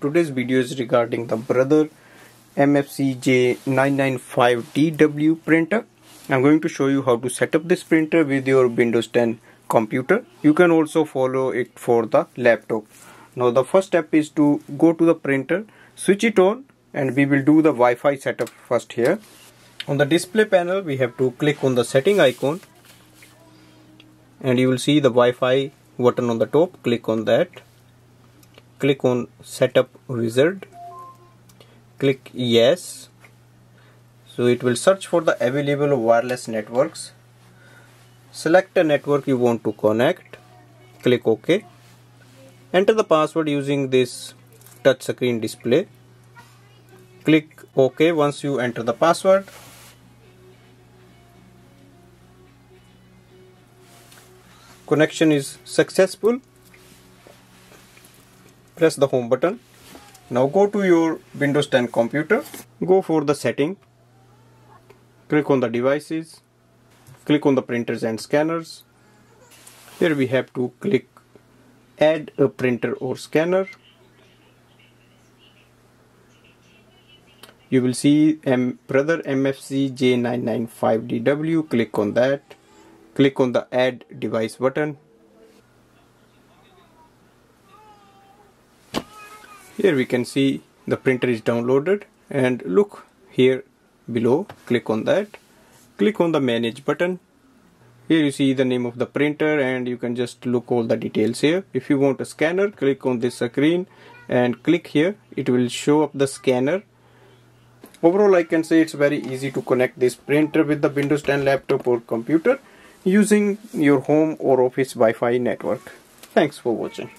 today's video is regarding the Brother MFCJ995DW printer. I'm going to show you how to set up this printer with your Windows 10 computer. You can also follow it for the laptop. Now the first step is to go to the printer, switch it on and we will do the Wi-Fi setup first here. On the display panel we have to click on the setting icon and you will see the Wi-Fi button on the top click on that click on setup wizard click yes. So it will search for the available wireless networks. Select a network you want to connect. Click ok. Enter the password using this touch screen display. Click ok once you enter the password. Connection is successful press the home button. Now go to your Windows 10 computer. Go for the setting. Click on the devices. Click on the printers and scanners. Here we have to click add a printer or scanner. You will see M brother MFC J995DW click on that. Click on the add device button here we can see the printer is downloaded and look here below click on that. Click on the manage button. Here you see the name of the printer and you can just look all the details here. If you want a scanner click on this screen and click here. It will show up the scanner. Overall I can say it's very easy to connect this printer with the Windows 10 laptop or computer using your home or office Wi-Fi network. Thanks for watching